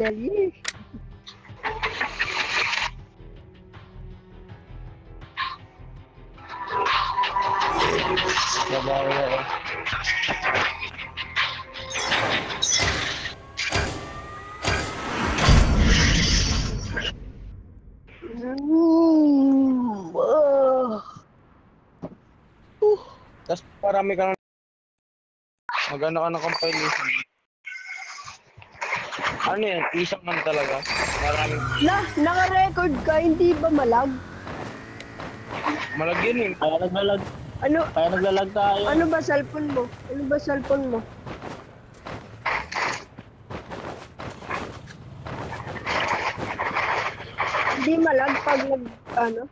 Nelly. Babawi ako. Mm, ah. Tapos parami ka ng... Maganda ka ng compilation. Ano yan? Isang man talaga. Marami. Na, naka-record ka, hindi ba malag? Malagyan eh. Kaya naglalag, Ano, kaya naglalag tayo. ano ba cellphone mo? Ano ba cellphone mo? Hindi malag pag nag, ano,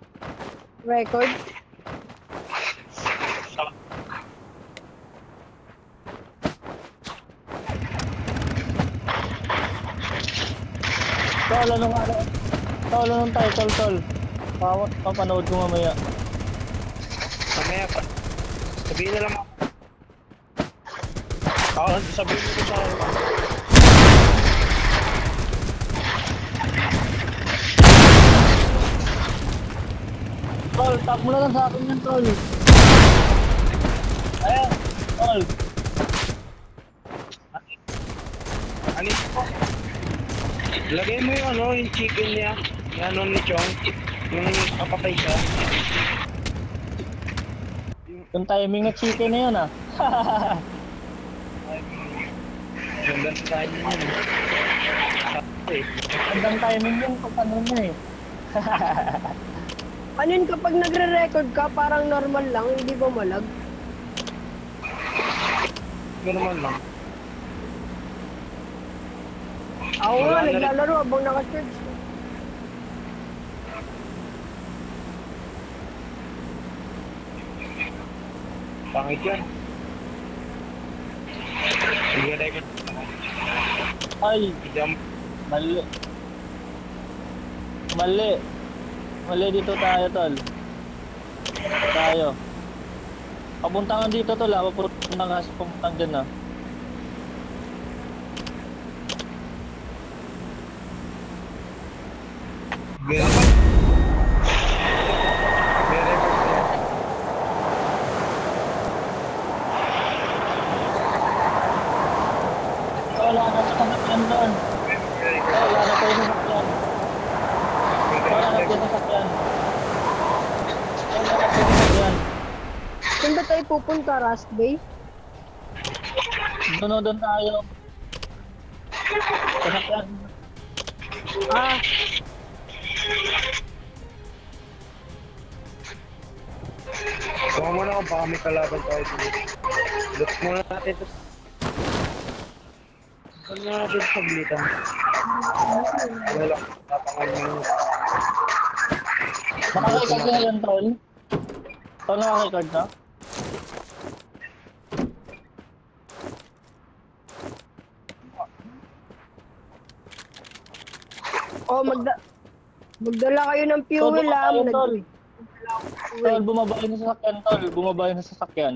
record? Tol, anong ano? Tol, anong title, tol? Pawat, papanood ko mamaya. Mamaya pa. Sabihin na lang ako. Ako, sabihin mo sa akin. Tol, tag mo na lang sa akin yan, tol. Ayan, tol. Ano yun po? Lagay mo yung ano, yung chicken niya. Yung ano ni Chong. Yung kapatay siya. Yung timing na chicken na yun, ah. Ganda sa tayo yun. Gandang timing yun kung ano na eh. Ano yun kapag nagre-record ka, parang normal lang, hindi ba malag? Normal lang. Ako nga, naglalaro habang naka-charge. Pangit yan. Sige, record. Ay, Jump. mali. Mali. Mali dito tayo, tol. Tayo. Papuntangan dito, tol, ah. Papuntangan kasi papuntang dyan, ah. Sige. Sige, record. Wala na sa doon. Wala na tayo sasakyan. Wala na tayo sasakyan. Wala na tayo sasakyan. Saan ba tayo pupunta, Rust Bay? Doon doon tayo. Sasakyan. Ah, Kuha mo na kung baka may kalaban tayo dito. Look muna natin ito. Saan na natin sa blitan? Wala. Tapangan mo. Nakarecord na yan, tol. Tol, nakarecord na? oh, magda magdala kayo ng fuel, bumaba ah. tol. Tol, bumaba yun sa sasakyan, tol. Bumaba yun sa sasakyan.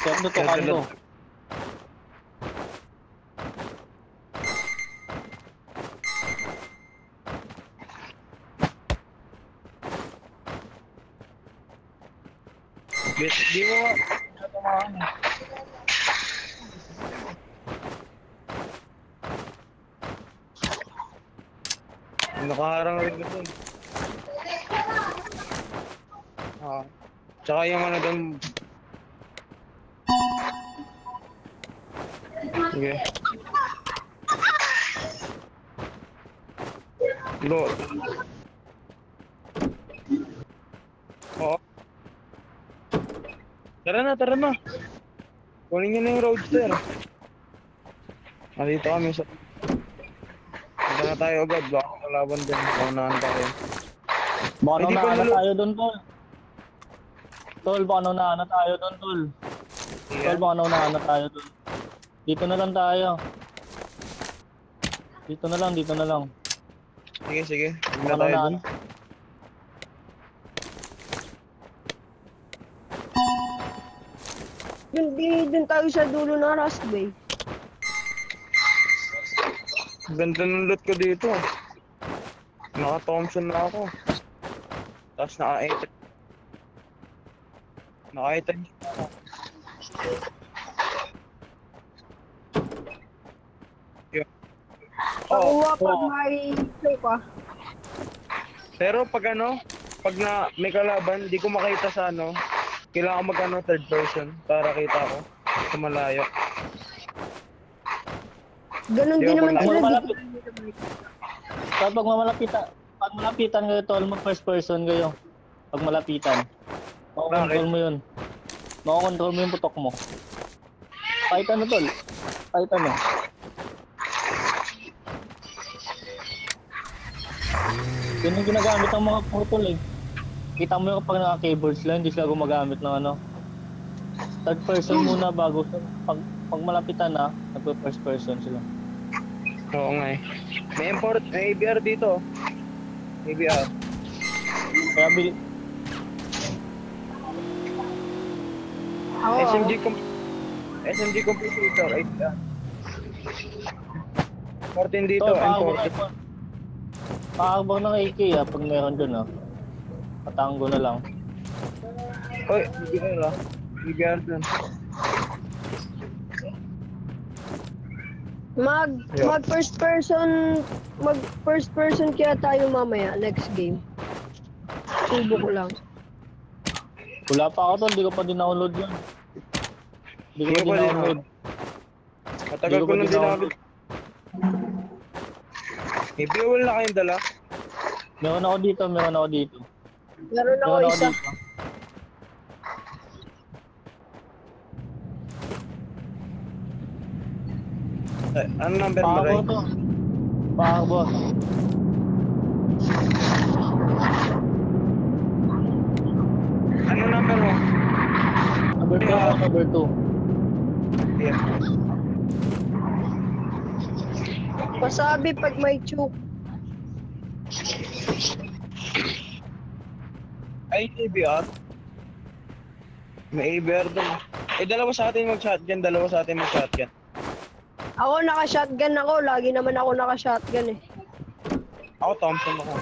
Kaya tutukan ko. Di, di mo. Nakaharang rin ko dun. Ah. Tsaka yung ano dun. Sige. Lo. Oo. Tara na, tara na. Kunin niyo na yung roadster. Nandito kami sa... Punta na tayo agad. Baka kalaban din. Paunahan tayo. Baka Ay, di naana nalo- tayo dun, tol. Tol, baka nung naana tayo dun, tol. Tol, baka nung naana tayo dun. Dito na lang tayo. Dito na lang, dito na lang. Sige, sige. Huwag Baka na tayo nung dun. Dun, di, dun tayo sa dulo ng Rust Bay. Ganda ng loot ko dito. Naka Thompson na ako. Tapos naka 8. Naka 8 na ako. Oo. Pakuha pag oo. may choke ah. Pero pag ano, pag na may kalaban, di ko makita sa ano, kailangan mag ano, third person para kita ko sa malayo. Ganun Di din naman sila. Malapit. Pag mamalapitan, pag malapitan kayo tol, mag first person kayo. Pag malapitan. Makokontrol mo yun. Makokontrol mo yung putok mo. Kahit ano tol. Kahit ano. Yun yung ginagamit ng mga putol eh. Kita mo yung kapag naka-keyboards lang, hindi sila gumagamit ng ano. Third person muna bago. Pag, pag malapitan na, nagpe-first person sila. Oo nga eh. May import, may ABR dito. ABR. Kaya bil Ako, SMG com SMG compensator, ABR. 14 dito, Tol, pakakabang M40. ng AK ah, pag meron dun ah. Patango na lang. Hoy, ABR ah. ABR dun. Mag, Yeah. mag first person, mag first person kaya tayo mamaya, next game. Subo ko lang. Wala pa ako tol, di ko pa dinownload yun. Hindi pa ko pa dinownload. Matagal Hindi ko nang dinownload. May fuel na kayong dala. Meron ako dito, meron ako dito. Meron ako Meron ako isa. dito. Ano number mo? Pakakabang to. Ano number mo? Number 2 ako, number 2. Yeah. Masabi pag may choke. Ay, ABR. May ABR dun. Eh, dalawa sa atin mag-shotgun, dalawa sa atin mag-shotgun. Ako naka-shotgun ako, lagi naman ako naka-shotgun eh. Ako, Thompson ako.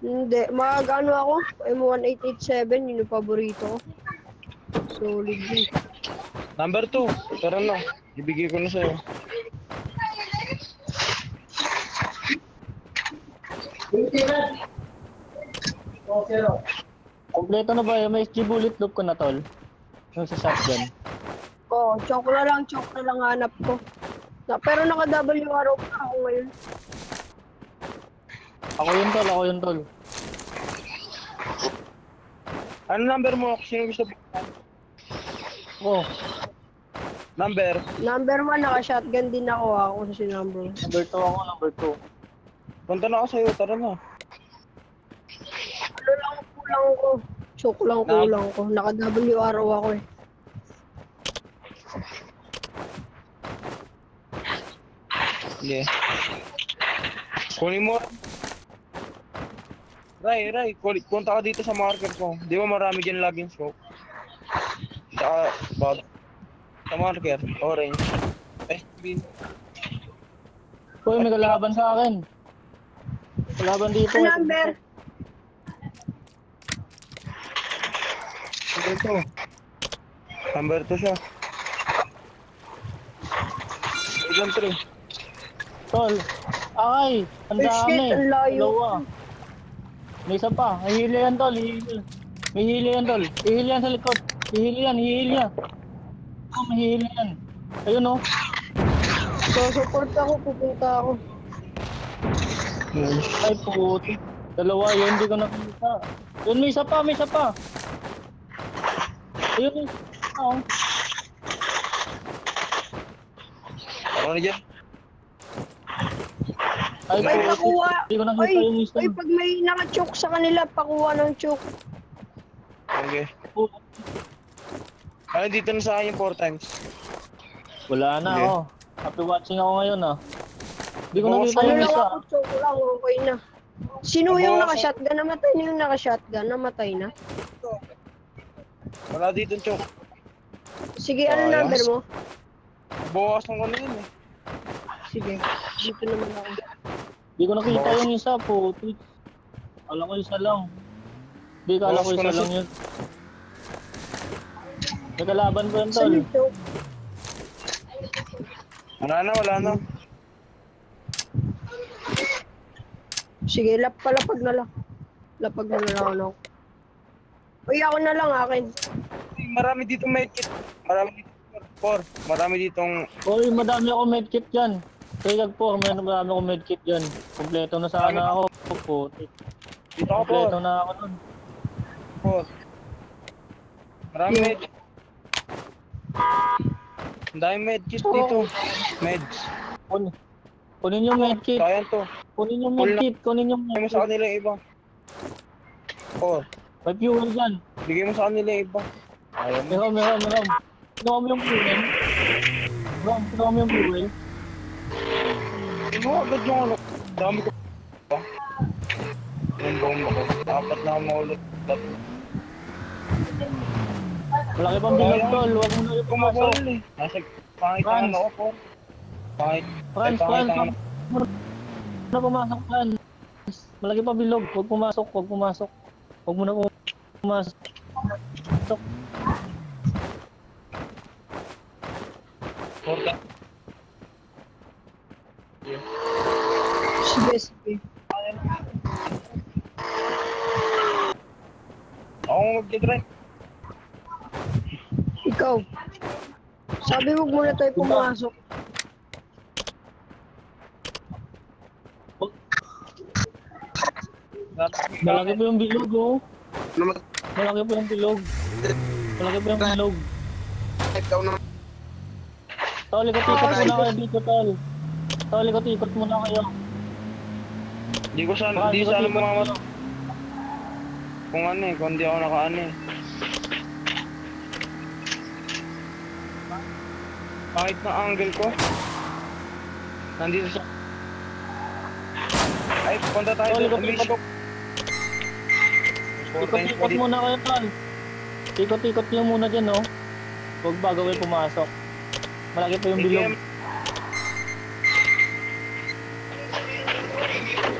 Hindi, mag ano ako, M1887, yun yung paborito ko. Solid din. Number 2. Tara na. Ibigay ko na sa'yo. Kompleto na ba yung may SG bullet loop ko na tol? Yung sa shotgun. Oo, oh, choke na lang, choke na lang hanap ko. Na, pero naka-WRO pa ako ngayon. Ako yun tol, ako yun tol. Ano number mo? Sino gusto mo? Ako, Number? Number 1, naka-shotgun din ako ah, ako sa sinumber. number 2 ako, number 2. Punta na ako sa'yo. Tara na. Ano lang kulang ko? Choke lang kulang ko. Naka-WRO ako eh. Sige. Kunin mo. Ray, Ray, punta ka dito sa marker ko. Di ba marami dyan laging scope? Saka, bag. Sa marker, orange. Eh, green. Uy, may kalaban sa akin. Kalaban dito. Ano number? Number 2. Number 2 siya. Ilan 3? Tol, ay, ang Ay, dami. shit, ang layo. Dalawa. May isa pa. May hili yan, tol. Hihili. May hili yan, tol. Hihili yan sa likod. Hihili yan, hihili yan. Oh, may hihili yan. Ayun, oh. So, support ako, pupunta ako. Ay, puti. Dalawa yun, hindi ko nakita. Yun, may isa pa, may isa pa. Ayun, isa pa, oh. Ano na dyan? Ay, May puti. pakuha. Hindi ko nakita Oy, yung isa. oy, pag may naka-choke sa kanila, pakuha ng choke. Okay. Oh, Ano dito na sa akin yung 4 times? Wala na, Sige. oh. Happy watching ako ngayon, ah. Hindi ko Oo, nakita Ano yung lang isa. ako, choke lang, okay na. Sino yung Bawasan. naka-shotgun? Namatay na yung naka-shotgun, namatay na. Wala dito yung choke. Sige, ano Ayos. number mo? Bawasan ko na yun eh. Sige. Dito naman ako. Di ko nakita yung isa po. Alam ko isa lang. Di kala Bawas ko ko isa na lang yun. Nagkalaban ko yun, Saan tol. Wala na, wala na. Sige, lap palapag na lang. Lapag na lang ako. Uy, ako na lang akin. Marami dito may kit. Marami dito. Por, marami ditong Uy, madami ako medkit dyan. Kaya po, may marami ako medkit dyan. Kompleto na sana ako. Po. dito ako. Kompleto na ako nun. Por. Marami med. Ang dami med kit dito. Meds. Kun kunin yung medkit. Kaya to. Kunin yung medkit. Kunin yung Bigay mo sa medkit. kanila yung iba. Por, May fuel dyan. bigay mo sa kanila yung iba. Mo. Meron, meron, meron. Kinuha mo yung fuel. Meron, kinuha mo yung fuel. Ano agad yung ano? Dami ko. Yung bomba ko. Apat na ako. Tatlo. Malaki pang bilog tol. Huwag mo na yung pumasok. Eh. Nasa pangit ang Franz. ano ko po. Pangit. Franz, Franz, ano. huwag mo na pumasok Franz. Malaki pa bilog. Huwag pumasok, huwag pumasok. Huwag mo na pumasok. Porta. Sige, sige. Ako mag-drive. Ikaw. Sabi mo muna tayo pumasok. Malaki pa yung bilog oh. Malaki pa yung bilog. Malaki pa yung bilog. Ikaw naman. Tol, ikot-ikot muna kayo dito, tol. Tol, ikot-ikot muna kayo. Di ko sana, di sana mamat. kayo. Kung ano eh, kung di ako nakaano eh. Kahit na angle ko. Nandito sa... Ay, punta tayo doon. Ikot-ikot dito. muna kayo, tol. Ikot-ikot nyo muna dyan, oh. Huwag bago kayo pumasok. Malaki pa yung bilog.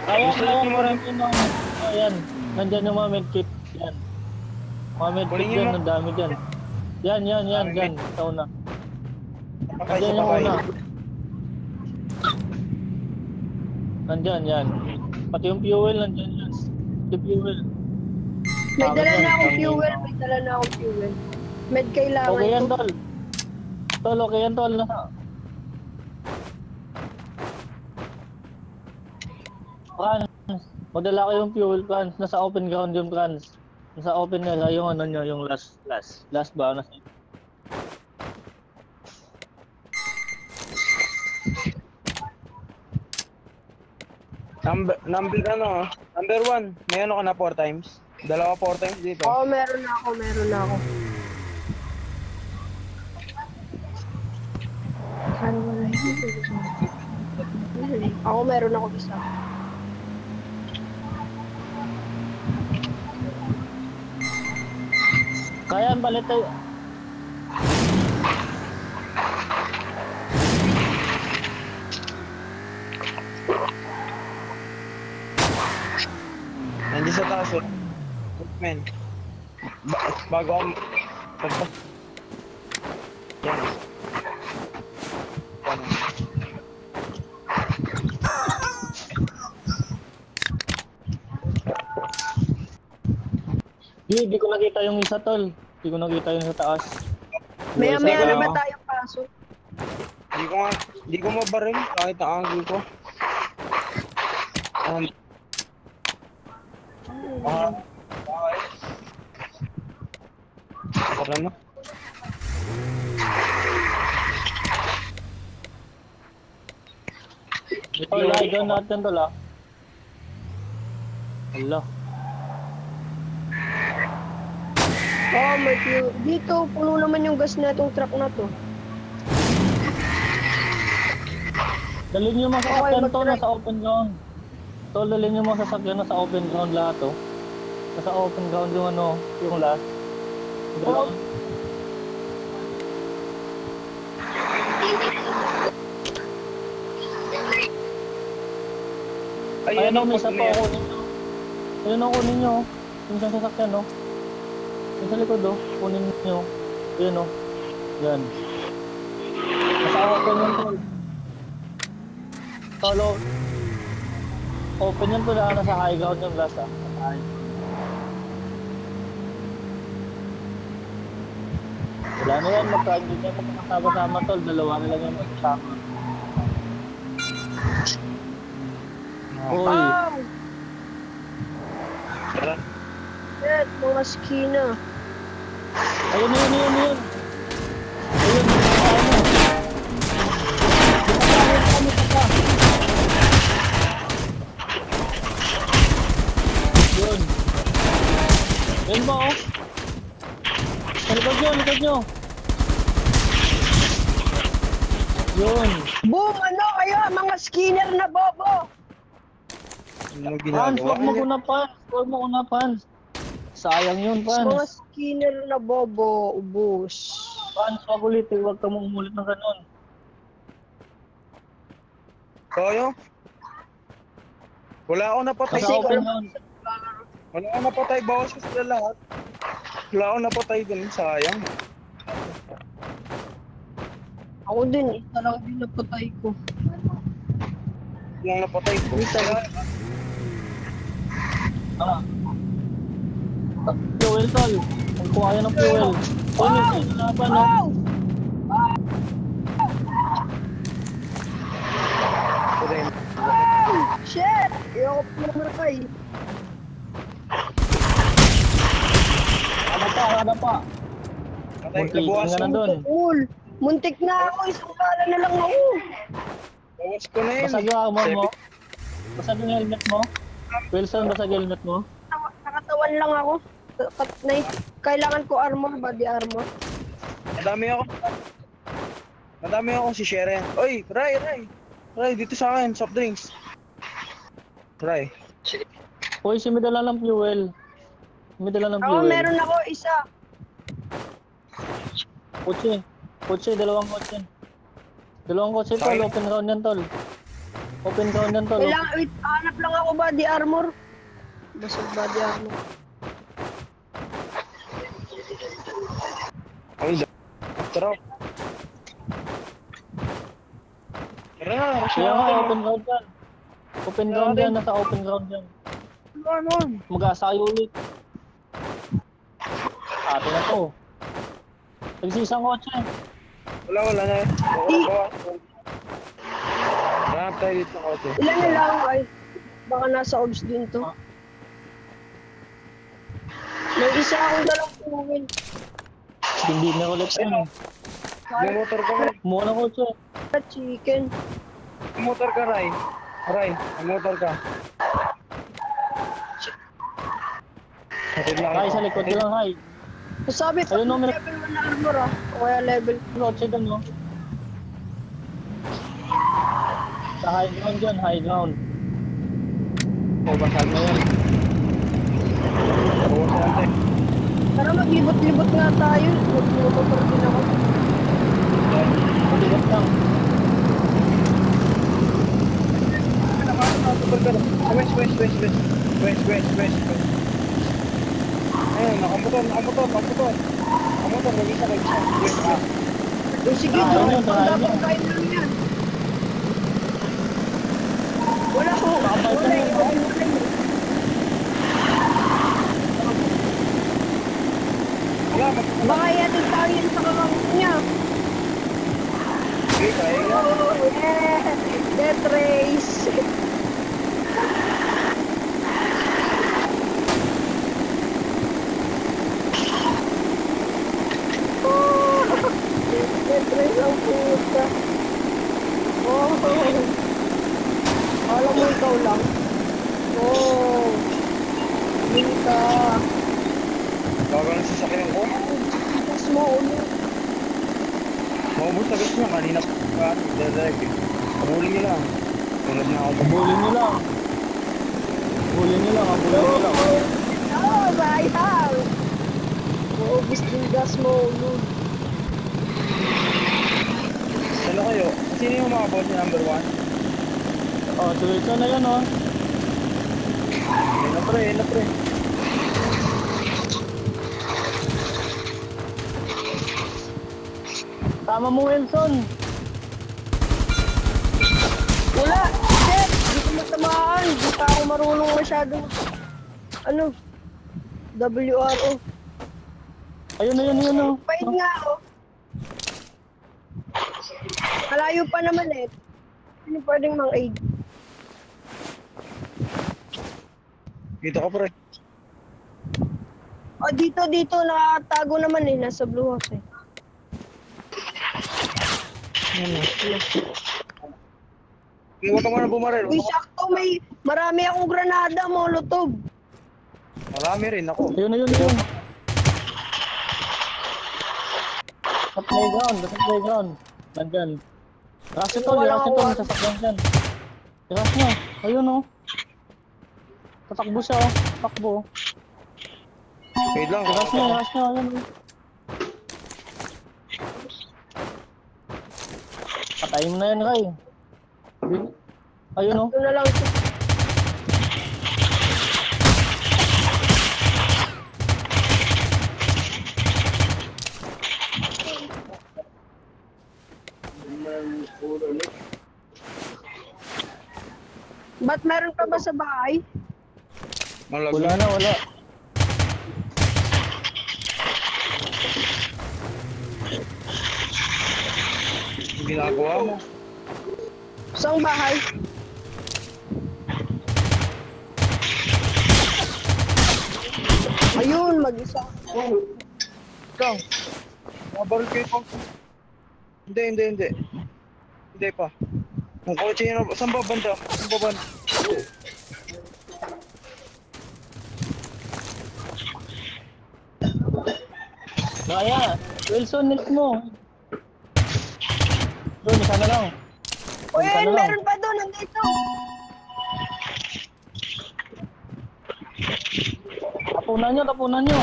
Natin kunin marami- yun, oh. Ayan, nandyan yung mga medkit. Yan. Mga medkit na. ang dami dyan. Yan, yan, yan. Sa una. Pakay Nandyan yung una. Nandyan, yan. Pati yung fuel, nandyan yan. Yung fuel. May dala yan, na akong fuel. yan. May dala na akong fuel. Med kailangan Okay yan, tol. Tol, okay yan, tol. Nasa. Franz, magdala ko yung fuel, Franz. Nasa open ground yung Franz. Nasa open nila yung ano nyo, yung last, last. Last ba? Nasa, Number, number ano, number one. May ano ka na four times? Dalawa four times dito. Oo, meron na ako. Meron na ako. Saan wala yun? Ako meron ako isa. Kaya ang balit tayo. Nandiyan sa taas eh. Men. Ba bago ako... Pagpas... Yan. Yan. Di, di ko nakita yung isa, tol. Di ko nakita yung sa taas. Maya maya ba? na ba tayong pasok? Di ko nga... Di ko mabaril kahit ang angle ko. Um, ah, okay. Tara na. Tol, ay, doon natin, tol, ah. Hala. Oo, may fuel. Dito, puno naman yung gas na itong truck na to. Dalhin nyo mga sasakyan to nasa open ground. Tol, dalhin nyo mga sasakyan nasa open ground lahat to. Nasa open ground yung ano, yung last. Oo. Ay, Ayun o, ano, may isa pa ako ninyo. Ayun o, kunin nyo. Yung sasakyan, no? Yung sa likod, oh. Kunin nyo. Ayun, o. Yan. Nasa open yun, tol. Tolo. Open yun, tol, ah. Nasa high ground yung last, ah. High. Wala na yan, hindi na magkakasama-sama, tol. Dalawa na lang yung magkasama. Uy. Tara. Shit, mga skina. Ayun, ayun, ayun, ayun. Ayun, ano. Dito pa, pa. Yun. Yun ba, oh? Sa likod nyo, likod nyo. Yun. Boom! Ano kayo? Mga skinner na bobo! Ano Pans, ginagawa huwag mo pans. Huwag mo kuna pans. Sayang yun, Mga pans. skinner na bobo, ubus. Pans, wag ulit eh. Huwag ka mong umulit ng ganun. Tayo? Wala ako napatay. Kasi kung- yun. Wala ako napatay. Bawas ko sila lahat. Wala ako napatay din. Sayang. Ako din, isa lang din napatay ko. Yung napatay ko. Isa lang. Ah. Fuel tol. Kung kuha kayo ng fuel. Tol, yung laban, no? Shit! Ayoko pa naman. Ano pa, ano pa? Patay Bawas nga ko. nandun. Cool! Muntik na ako, isang bala na lang ako. Bawas ko na yun. Basag yung armor mo? Basag yung helmet mo? Wilson, basag yung helmet mo? Naka- Nakatawan lang ako. Na- Kailangan ko armor, body armor. Madami ako. Madami ako si Sharon. Oy, Ray, Ray. Ray, dito sa akin, soft drinks. Ray. Uy, si may dala ng fuel. May dala ng Ako fuel. meron ako isa. Kotse. Kotse, dalawang kotse. Dalawang kotse tol, open ground yan tol. Open ground yan tol. Kailangan, wait, hanap lang ako body armor. Basag body armor. Ay, da- Tara. Tara na nga, open ground yan. Open ground yan, nasa open ground yan. Ano, ano? Mag-asa kayo ulit. Ate na to. Nagsisang kotse. Wala, wala na. Bawas. Hanap tayo dito ng kotse. Ilan na lang ay baka nasa obs din to. May isa akong dalang fuel. Hindi na ulit yan. May motor ka, Ray. Kumuha ng kotse. Chicken. May motor ka, Ray. Ray, may motor ka. Hatid lang. Ay, sa likod ko lang, hay. Sabi pa, Ayun, no, level 1 na armor ah. O kaya level Kotse doon, no? Sa high ground dyan, high ground. O, basag na yan. Tara maglibot-libot nga tayo. Magmotor din ako. Matigas lang. West, west, west, west. West, west, west, west. Ayun, nakamotor, nakamotor, nakamotor. Nakamotor, mag-isa, mag-isa. West, west. Eh sige, Ah, doon. ayun, Ang ayun. dapat kain lang yan. Wala ko. Wala na eh. yun. Wala eh. Wala, mag- Baka yatid tayo yun sa kakangin niya. Oh, yeah! Death race! Oh! Death race ang puta. Oh! Alam mo ikaw lang. Oh! Minta. Bago ng sasakyan ko. Tapos mo ulo. Maubos agad nyo, kanina pa. Dadag. Kabulin lang. Tulad na ako. Habulin nyo lang, habulin nyo lang. Oh, sayang! Maubos din gas mo ulo. Saan kayo? Sino yung mga boss na number one? Oh, si Wilson na yan, oh. Ayun na pre, ayun na pre. Tama mo Wilson. Wala! Shit! Hindi ko matamaan. Hindi pa ako marunong masyadong... Ano? WRO. Ayun, ayun, ayun. Oh. Paid nga ako. Malayo pa naman eh. Hindi pwedeng mang aid. Dito ka pre. O dito, dito, nakatago naman eh. Nasa blue house eh. Kaya ka muna bumaril. Uy, sakto may... Marami akong granada, molotov. Marami rin ako. Ayun, ayun, ayun. Sa playground, sa playground. Nandyan. Rush ito, rush ito, may sasakyan dyan. Rush niya. Ayun oh. Tatakbo siya oh. Takbo. Wait lang. Rush niya, rush niya. Ayun oh. Patayin mo na yan, Ray. Ayun- Ayun oh. Ito na lang. Ba't meron pa ba sa bahay? Wala na, wala. Ginagawa mo. Saan bahay? Ayun, mag-isa. Ikaw. Mabaril kayo pa. Hindi, hindi, hindi. Hindi pa. Ang kotse yun, saan ba banda? Saan ba banda? Kaya, Wilson, nilip mo. Doon, isa na lang. Uy, Punta na lang. meron pa doon, nandito. Tapunan nyo, tapunan nyo.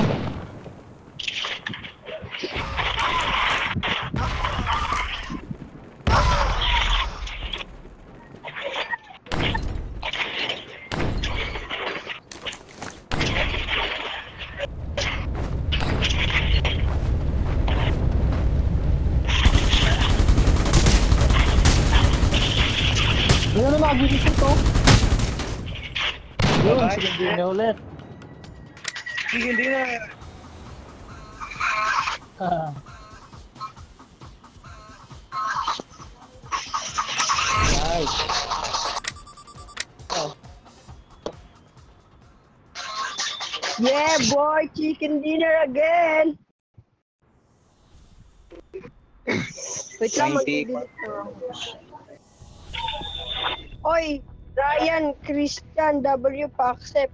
Yun na magigising to. Yun, Bye-bye. sige, na ulit. Sige, hindi na. nice. Oh, Yeah, boy, chicken dinner again. Wait lang, Ninety. mag-delete na ako. Oy, Ryan, Christian, W, pa-accept.